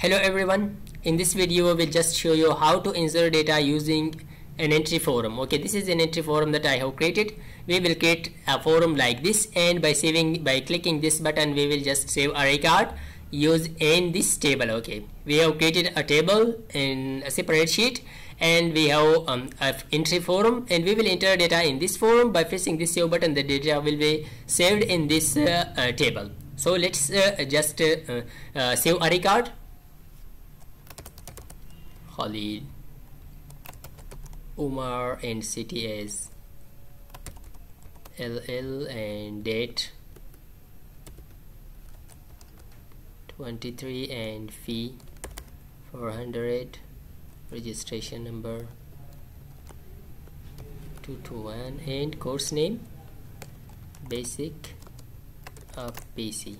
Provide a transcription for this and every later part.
Hello everyone, in this video we'll just show you how to insert data using an entry forum. Okay, this is an entry forum that I have created. We will create a forum like this and by saving, by clicking this button we will just save a record use in this table. Okay, we have created a table in a separate sheet and we have um, an entry forum and we will enter data in this forum by pressing this save button the data will be saved in this uh, uh, table. So let's uh, just uh, uh, save a record Khalid Umar and city as LL and date 23 and fee 400 registration number 221 and course name? Basic of PC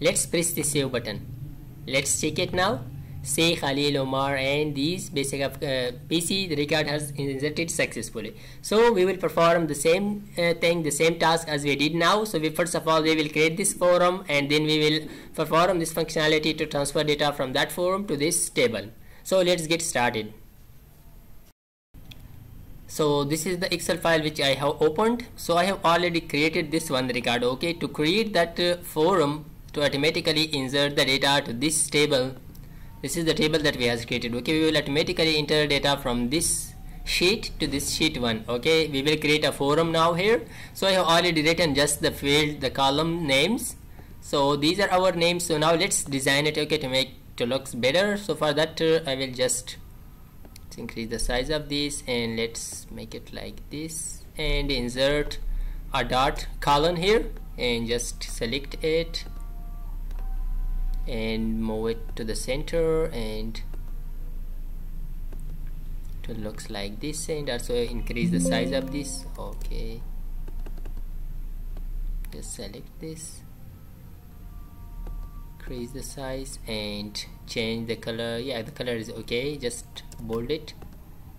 let's press the save button. Let's check it now say Khalil Omar and these basic of uh, PC record has inserted successfully. So we will perform the same uh, thing the same task as we did now. So we first of all we will create this forum and then we will perform this functionality to transfer data from that forum to this table. So let's get started. So this is the excel file which i have opened. So i have already created this one record okay to create that uh, forum to automatically insert the data to this table this is the table that we have created. Okay we will automatically enter data from this sheet to this sheet one. Okay we will create a forum now here. So I have already written just the field the column names. So these are our names. So now let's design it okay to make to looks better. So for that uh, I will just increase the size of this and let's make it like this and insert a dot column here and just select it and move it to the center and it looks like this and also increase the size of this. Okay. Just select this. Increase the size and change the color. Yeah the color is okay. Just bold it.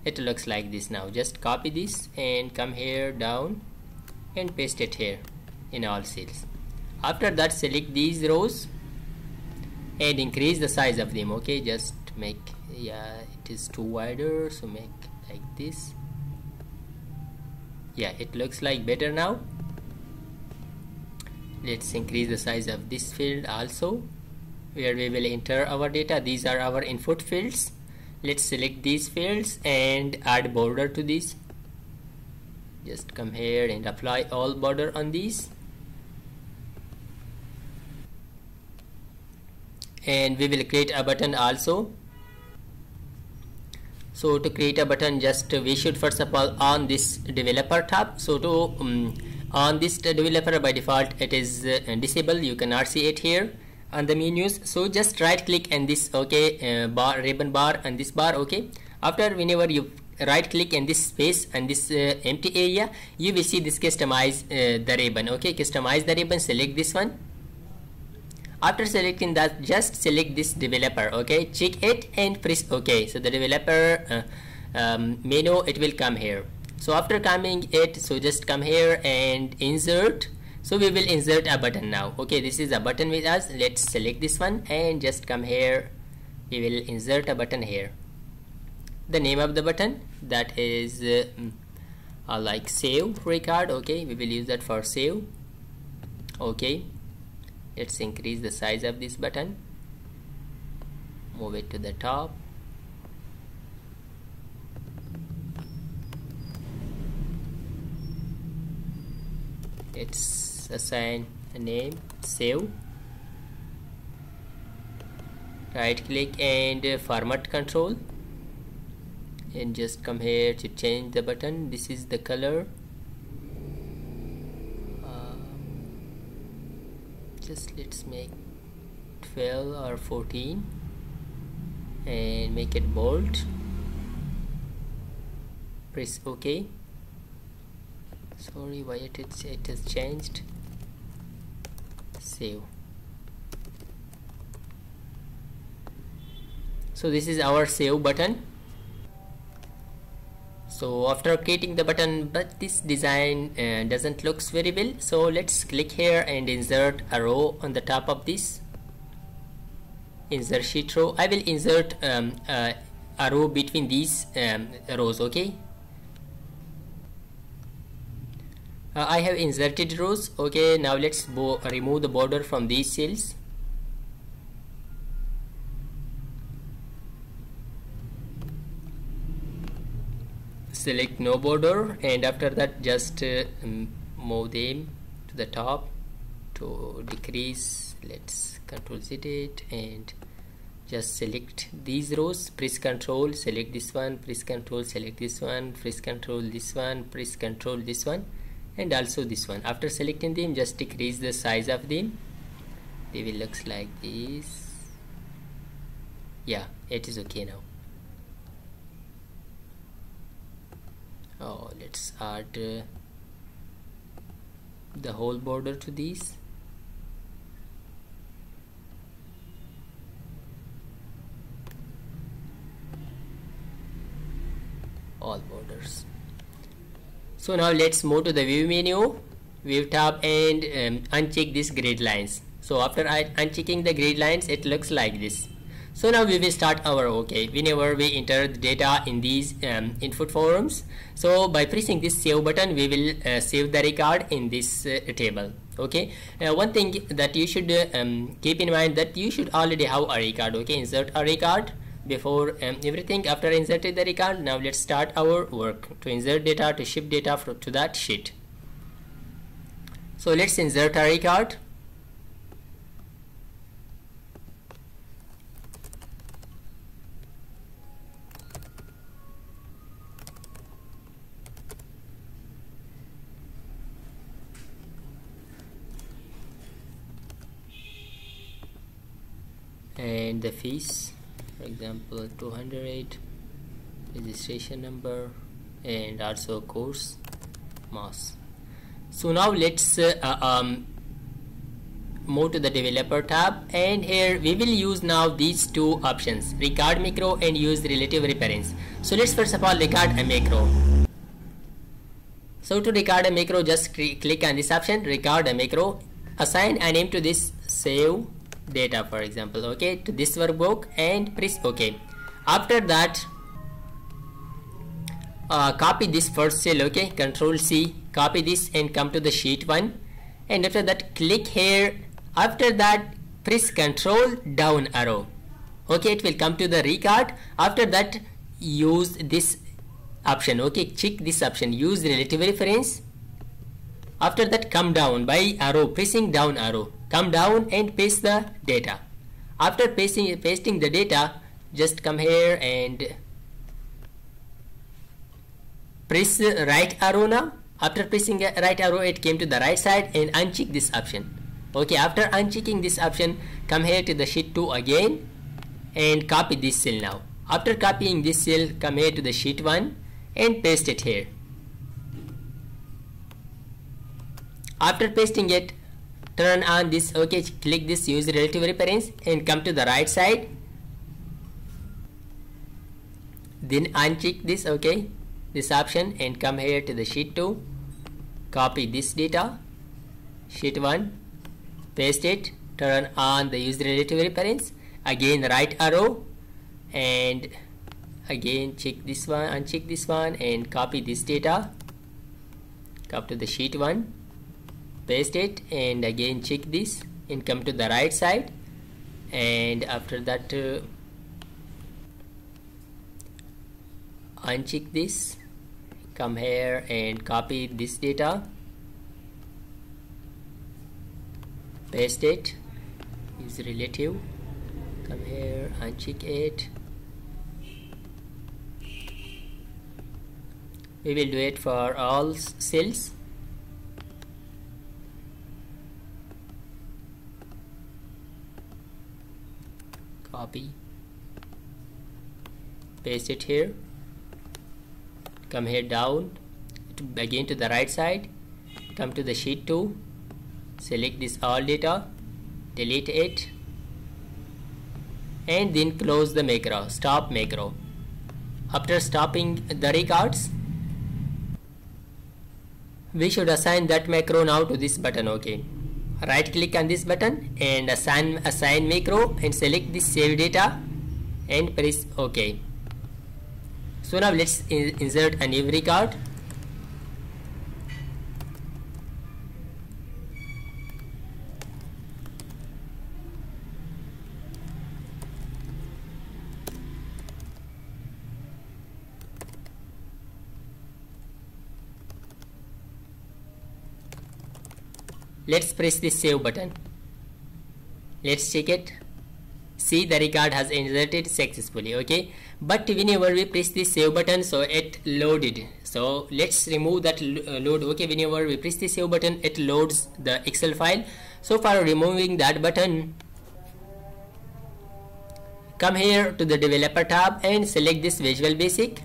It looks like this now. Just copy this and come here down and paste it here in all cells. After that select these rows and increase the size of them okay? Just make yeah it is too wider so make like this. Yeah it looks like better now. Let's increase the size of this field also where we will enter our data. These are our input fields. Let's select these fields and add border to this just come here and apply all border on these and we will create a button also. So to create a button just we should first of all on this developer tab. So to um, on this developer by default it is uh, disabled. You cannot see it here on the menus. So just right click and this okay uh, bar ribbon bar and this bar okay. After whenever you right click in this space and this uh, empty area you will see this customize uh, the ribbon okay. Customize the ribbon select this one after selecting that just select this developer okay? Check it and press ok so the developer uh, um, menu it will come here. So after coming it so just come here and insert. So we will insert a button now okay? This is a button with us. Let's select this one and just come here. We will insert a button here. The name of the button that is uh, uh, like save record okay? We will use that for save okay let's increase the size of this button. Move it to the top. Let's assign a name save. Right click and format control. And just come here to change the button. This is the color just let's make 12 or 14 and make it bold. Press ok. Sorry why it is it has changed? Save. So this is our save button so after creating the button but this design uh, doesn't looks very well. So let's click here and insert a row on the top of this. Insert sheet row. I will insert um, uh, a row between these um, rows okay? Uh, I have inserted rows. Okay now let's remove the border from these cells select no border and after that just uh, move them to the top to decrease let's control Z it and just select these rows. Press control select this one press control select this one press control this one press control this one and also this one. After selecting them just decrease the size of them. They will looks like this. Yeah it is okay now oh let's add uh, the whole border to these. All borders. So now let's move to the view menu view tab and um, uncheck these grid lines. So after unchecking the grid lines it looks like this so now we will start our OK whenever we enter the data in these um, input forms so by pressing this save button we will uh, save the record in this uh, table okay? Uh, one thing that you should um, keep in mind that you should already have a record okay? Insert a record before um, everything. After inserting the record now let's start our work to insert data to ship data to that sheet. So let's insert a record the fees for example 208 registration number and also course mass so now let's uh, um, move to the developer tab and here we will use now these two options record macro and use relative reference. So let's first of all record a macro so to record a macro just click on this option record a macro assign a name to this save data for example okay? To this workbook and press ok after that uh, copy this first cell okay? Control C copy this and come to the sheet 1 and after that click here. After that press control down arrow. Okay it will come to the record. After that use this option okay? Check this option use relative reference. After that come down by arrow pressing down arrow come down and paste the data. After pasting pasting the data just come here and press right arrow now. After pressing the right arrow it came to the right side and uncheck this option. Okay after unchecking this option come here to the sheet 2 again and copy this cell now. After copying this cell come here to the sheet 1 and paste it here. After pasting it turn on this okay click this use relative reference and come to the right side. Then uncheck this okay this option and come here to the sheet 2 copy this data. Sheet 1 paste it. Turn on the use relative reference again right arrow. And again check this one uncheck this one and copy this data. Come to the sheet 1 paste it and again check this and come to the right side. And after that uh, uncheck this. Come here and copy this data. Paste it. Is relative. Come here uncheck it. We will do it for all cells copy paste it here. Come here down. To again to the right side. Come to the sheet 2 select this all data. Delete it. And then close the macro. Stop macro. After stopping the records we should assign that macro now to this button okay right click on this button and assign assign macro and select this save data and press ok so now let's insert a new record let's press the save button. Let's check it. See the record has inserted successfully okay? But whenever we press the save button so it loaded. So let's remove that uh, load okay? Whenever we press the save button it loads the excel file. So for removing that button come here to the developer tab and select this visual basic.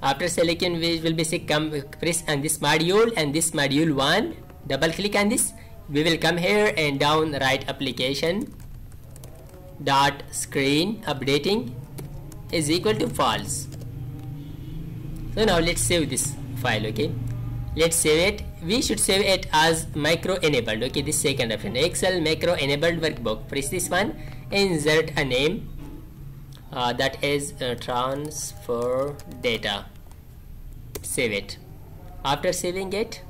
After selecting visual basic come press on this module and this module 1 double click on this we will come here and down write application dot screen updating is equal to false. So now let's save this file okay? Let's save it. We should save it as macro enabled okay? This second option excel macro enabled workbook. Press this one insert a name uh, that is uh, transfer data. Save it. After saving it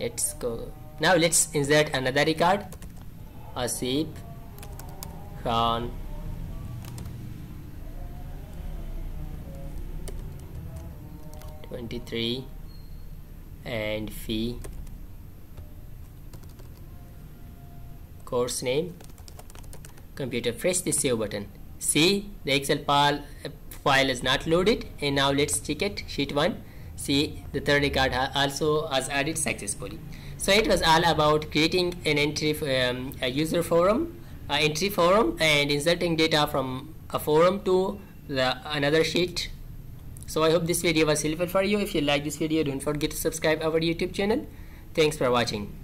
let's go now let's insert another record. Asif Khan. Twenty three and fee. Course name. Computer press the save button. See the excel file uh, file is not loaded. And now let's check it. Sheet 1 see the third record also has added successfully so it was all about creating an entry um, a user forum entry forum and inserting data from a forum to the another sheet. So i hope this video was helpful for you. If you like this video don't forget to subscribe our youtube channel. Thanks for watching